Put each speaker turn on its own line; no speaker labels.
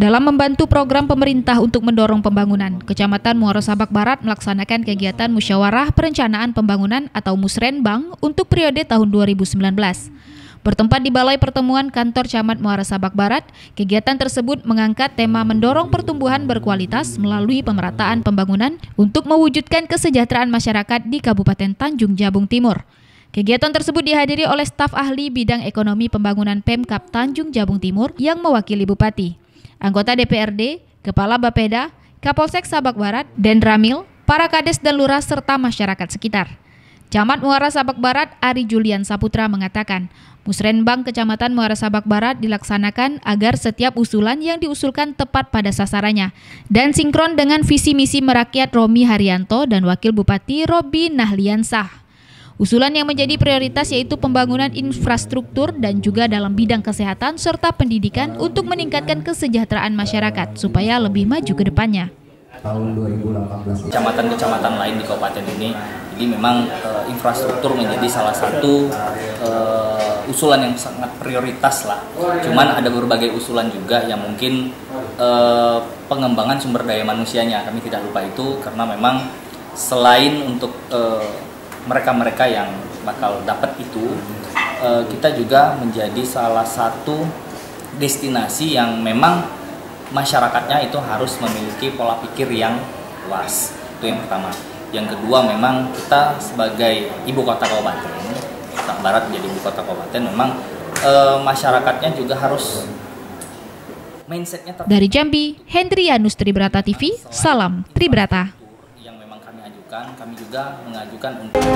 Dalam membantu program pemerintah untuk mendorong pembangunan, Kecamatan Muara Sabak Barat melaksanakan kegiatan Musyawarah Perencanaan Pembangunan atau Musrenbang untuk periode tahun 2019. Bertempat di Balai Pertemuan Kantor Camat Muara Sabak Barat, kegiatan tersebut mengangkat tema mendorong pertumbuhan berkualitas melalui pemerataan pembangunan untuk mewujudkan kesejahteraan masyarakat di Kabupaten Tanjung Jabung Timur. Kegiatan tersebut dihadiri oleh staf ahli bidang ekonomi pembangunan Pemkap Tanjung Jabung Timur yang mewakili Bupati anggota DPRD, Kepala Bapeda, Kapolsek Sabak Barat, dan Ramil, para kades dan lurah serta masyarakat sekitar. Camat Muara Sabak Barat Ari Julian Saputra mengatakan, Musrenbang Kecamatan Muara Sabak Barat dilaksanakan agar setiap usulan yang diusulkan tepat pada sasarannya dan sinkron dengan visi misi merakyat Romi Haryanto dan Wakil Bupati Robi Nahliansah. Usulan yang menjadi prioritas yaitu pembangunan infrastruktur dan juga dalam bidang kesehatan serta pendidikan untuk meningkatkan kesejahteraan masyarakat supaya lebih maju ke depannya.
Tahun 2018
kecamatan-kecamatan lain di kabupaten ini, jadi memang e, infrastruktur menjadi salah satu e, usulan yang sangat prioritas lah. Cuman ada berbagai usulan juga yang mungkin e, pengembangan sumber daya manusianya kami tidak lupa itu karena memang selain untuk e, mereka-mereka yang bakal dapat itu uh, kita juga menjadi salah satu destinasi yang memang masyarakatnya itu harus memiliki pola pikir yang luas. Itu yang pertama. Yang kedua memang kita sebagai ibu kota kabupaten Kota Barat menjadi ibu kota kabupaten memang uh, masyarakatnya juga harus
mindsetnya dari Jambi Hendrianus Tribrata TV salam Tribrata
kami juga mengajukan untuk